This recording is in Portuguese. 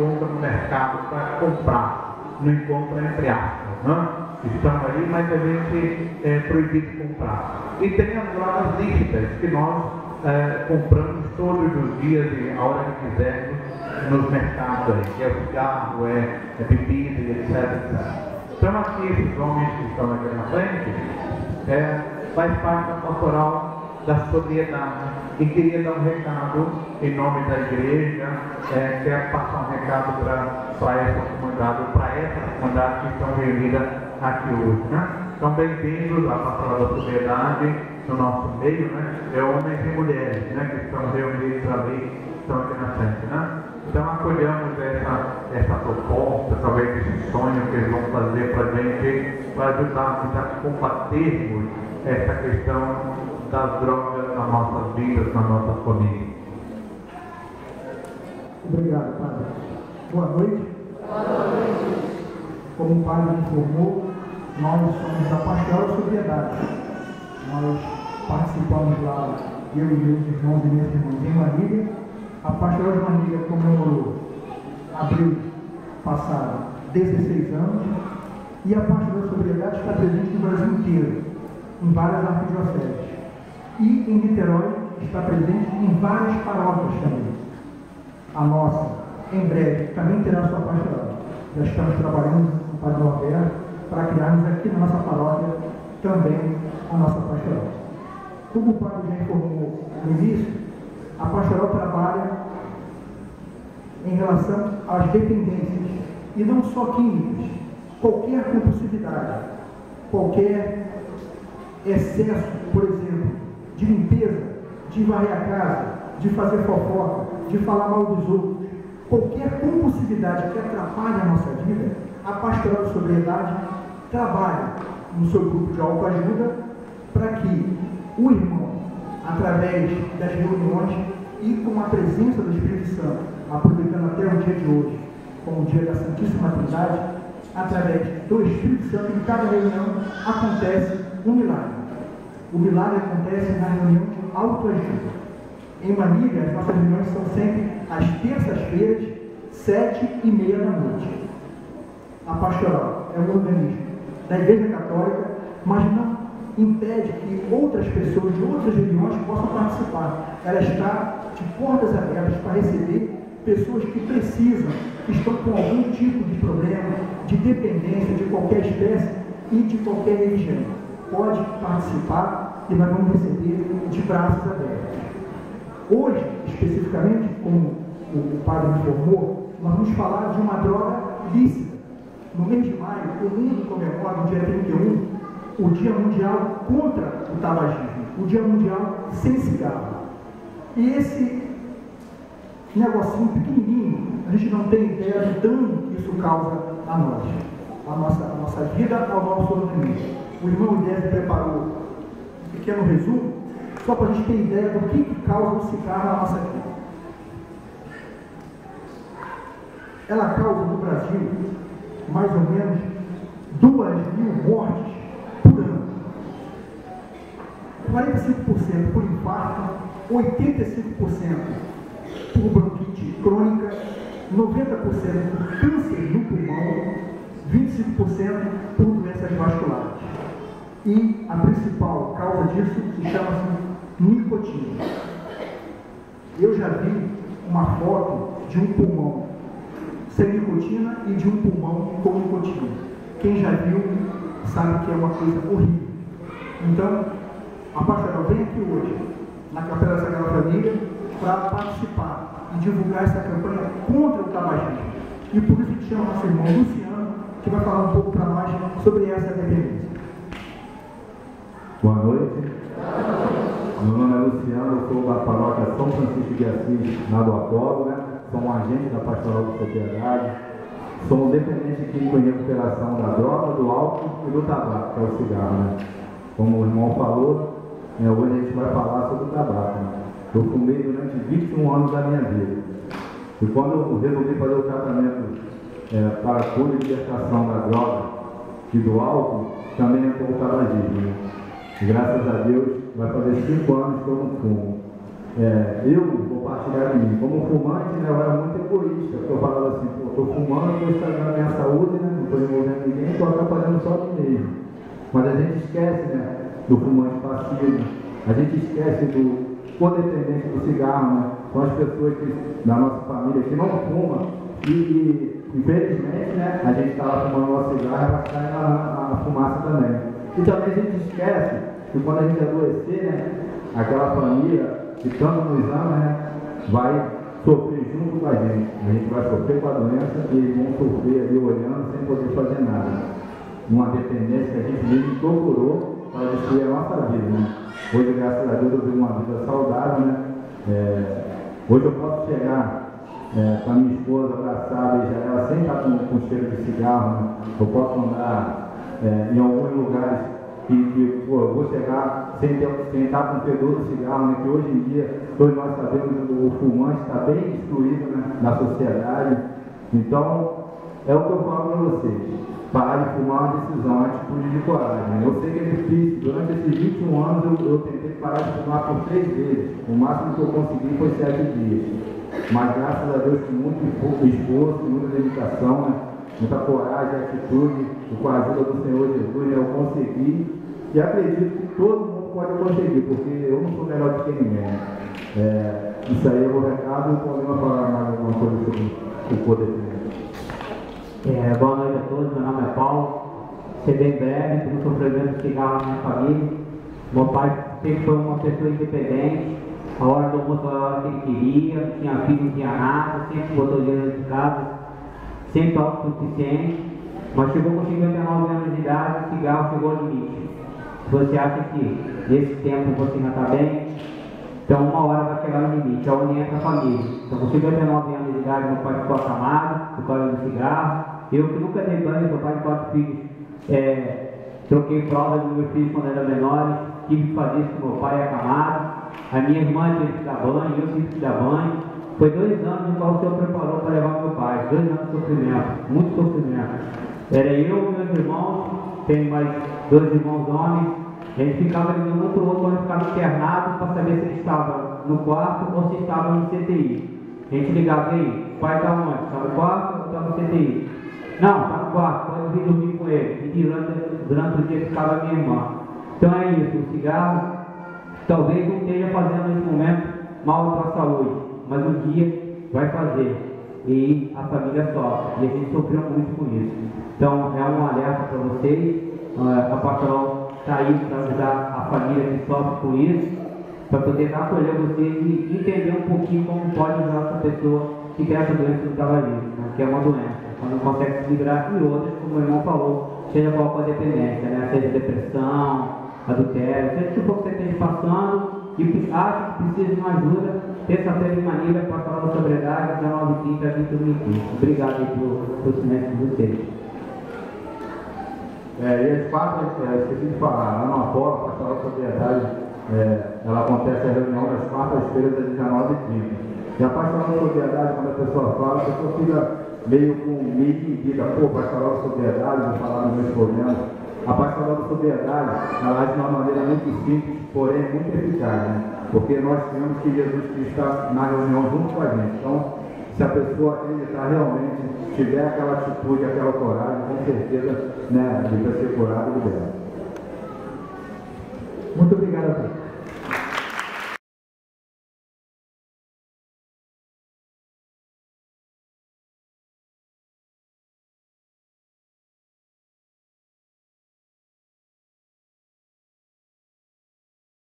encontra no mercado para comprar, não encontra entre aspas. Né? Estão aí, mas a gente é proibido comprar. E tem as drogas lícitas que nós é, compramos todos os dias e a hora que quisermos nos mercados aí, que é cigarro, é, é bebida, etc, etc. Então aqui esses homens que estão aqui na frente é, faz parte da pastoral da sobriedade. E queria dar um recado em nome da igreja, é, quero passar um recado para essa comunidade, para essas comunidades que estão reunidas aqui hoje. Né? Então, bem-vindos à pastoral da sobriedade no nosso meio, né? É homens e mulheres né? que estão reunidos ali, estão aqui na frente. Né? Então acolhemos essa, essa proposta, talvez esse sonho que eles vão fazer para a gente, para ajudarmos a combatermos essa questão das drogas nas nossas vidas, nas nossas famílias. Obrigado, Padre. Boa noite. Boa noite. Como o Padre informou, nós somos da Pastoral Sobriedade. Nós participamos lá, eu e meus irmãos e minhas irmãs, em Marília. A Pastoral de Marília comemorou abril passado 16 anos e a Pastoral da Sobriedade está presente no Brasil inteiro, em várias arquidioceses e em Niterói está presente em várias paróquias também. A nossa, em breve, também terá sua pastoral. Já estamos trabalhando com o Padre Alberto para criarmos aqui na nossa paróquia também a nossa pastoral. Como o Padre já informou no início, a pastoral trabalha em relação às dependências, e não só químicas, qualquer compulsividade, qualquer excesso, por exemplo, de limpeza, de varrer a casa, de fazer fofoca, de falar mal dos outros, qualquer compulsividade que atrapalhe a nossa vida, a pastoral de sobriedade trabalha no seu grupo de autoajuda para que o irmão, através das reuniões e com a presença do Espírito Santo, aproveitando até o dia de hoje, como o dia da Santíssima Trindade, através do Espírito Santo, em cada reunião acontece um milagre. O milagre acontece na reunião de autoajuda. Em Manilha, as nossas reuniões são sempre às terças-feiras, sete e meia da noite. A pastoral é um organismo da Igreja Católica, mas não impede que outras pessoas de outras religiões possam participar. Ela está de portas abertas para receber pessoas que precisam, que estão com algum tipo de problema, de dependência de qualquer espécie e de qualquer religião pode participar e nós vamos receber de braços abertos. Hoje, especificamente, como o padre informou, nós vamos falar de uma droga lícita. No mês de maio, o mundo comemora, no dia 31, o Dia Mundial contra o tabagismo, o Dia Mundial sem cigarro. E esse negocinho pequenininho, a gente não tem ideia do dano que isso causa a nós, a nossa, a nossa vida, ao nosso organismo o irmão Idésio preparou um pequeno resumo, só para a gente ter ideia do que, que causa o cigarro na nossa vida. Ela causa no Brasil mais ou menos 2 mil mortes por ano. 45% por infarto, 85% por bronquite crônica, 90% por câncer no pulmão, 25% por doenças vasculares. E a principal causa disso se chama-se nicotina. Eu já vi uma foto de um pulmão sem nicotina e de um pulmão com nicotina. Quem já viu sabe que é uma coisa horrível. Então, a pastoral vem aqui hoje, na Capela da Sagrada Família, para participar e divulgar essa campanha contra o tabagismo. E por isso que chama nosso irmão Luciano, que vai falar um pouco para nós sobre essa dependência. Boa noite. Meu nome é Luciano, eu sou da paróquia São Francisco de Assis, na do Apolo, né? Sou um agente da Pastoral de Propriedade. Sou um dependente químico em recuperação da droga, do álcool e do tabaco, que é o cigarro, né? Como o irmão falou, né, hoje a gente vai falar sobre o tabaco. Né? Eu fumei durante 21 anos da minha vida. E quando eu resolvi fazer o tratamento é, para cura e libertação da droga e do álcool, também entrou o tabagismo. Né? Graças a Deus vai fazer cinco anos que eu não fumo. é, eu vou partilhar de mim. Como fumante, né, eu era muito egoísta, porque eu falava assim, pô, estou fumando, estou estragando a minha saúde, né, não estou envolvendo ninguém, estou atrapalhando só mim. Mas a gente esquece né, do fumante passivo, a gente esquece do codependente do cigarro, né? São as pessoas que, da nossa família que não fumam e, e infelizmente né, a gente está lá fumando nosso cigarro e ela sai na, na fumaça também. E também a gente esquece que quando a gente adoecer, né, aquela família que tanto nos ama, né, vai sofrer junto com a gente. A gente vai sofrer com a doença e eles vão sofrer ali olhando sem poder fazer nada. Uma dependência que a gente mesmo procurou para destruir a nossa vida. Né? Hoje, graças a Deus, eu vivo uma vida saudável. Né? É, hoje eu posso chegar é, com a minha esposa abraçada, beijar ela sem estar com, com cheiro de cigarro. Né? Eu posso andar é, em alguns lugares que, que pô, eu vou chegar sem, ter, sem estar com fedor do cigarro, né? que hoje em dia todos nós sabemos que o fumante está bem excluído né? na sociedade. Então, é o que eu falo para vocês parar de fumar é uma decisão, uma atitude de coragem. Eu sei que é difícil, durante esses 21 anos eu, eu tentei parar de fumar por três vezes. O máximo que eu consegui foi sete dias. Mas graças a Deus, com muito esforço, muita dedicação, né? Muita coragem, atitude, com a ajuda do Senhor Jesus, eu consegui. E acredito que todo mundo pode conseguir, porque eu não sou melhor do que ninguém. É, isso aí é o recado, e podemos falar mais alguma coisa sobre o poder é, boa noite a todos, meu nome é Paulo. Ser bem breve, como sou problema de cigarro na minha família. Meu pai sempre foi uma pessoa independente. A hora do almoço era a hora que ele queria, tinha filho, não tinha nada, sempre botou dinheiro de casa, sempre autossuficiente. Mas chegou com 59 anos de idade, o cigarro chegou ao limite. Se você acha que nesse tempo você ainda está bem, então uma hora vai chegar no limite, é onde entra a família. Então com 59 anos de idade, meu pai ficou acamado, por causa do cigarro. Eu que nunca dei banho, meu pai de quatro filhos, é, troquei fraldas dos meus filhos quando eram menores, tive que fazer isso com meu pai acamado. A minha irmã teve que dar banho, eu tive que dar banho. Foi dois anos no qual o Senhor preparou para levar meu pai, dois anos de sofrimento, muito sofrimento. Era eu meus irmãos, tenho mais dois irmãos homens, a gente ficava ligando um para o outro quando ficava internado para saber se ele estava no quarto ou se estava no CTI. A gente ligava aí, pai está onde? Está no quarto ou está no CTI? Não, está no quarto, pode vir dormir com ele. E durante, durante o dia ficava minha irmã. Então é isso, o cigarro talvez não esteja fazendo nesse momento mal para a saúde, mas um dia vai fazer. E a família sofre. E a gente sofreu muito com isso. Então é um alerta para vocês. Uh, a pastoral está aí para ajudar a família que sofre com isso, para poder acolher vocês e entender um pouquinho como pode ajudar essa pessoa que tem essa doença do tabagismo, né, que é uma doença quando não consegue se livrar, e outras, como o irmão falou, seja qual a dependência, né? seja depressão, adultério, seja o que você esteja passando e acha que precisa de uma ajuda, terça-feira de Manilha, para falar da sobriedade, 19h30 aqui do Miquim. Obrigado pelo, pelo silêncio de vocês. É, e as quatro, é, esqueci de falar, lá no Apolo, a pastoral da sobriedade, é, ela acontece a reunião das quartas-feiras às 19h30. E a pastoral da sobriedade, quando a pessoa fala, a pessoa fica meio com meio dividida, pô, pastoral da sobriedade, vou falar dos meus problemas. A pastoral da sobriedade, ela age de uma maneira muito simples, porém muito eficaz, né? Porque nós temos que Jesus Cristo está na reunião junto com a gente. Então, se a pessoa acreditar realmente, tiver aquela atitude, aquela coragem, com certeza, né, ele vai ser curado e liberado. Muito obrigado a todos.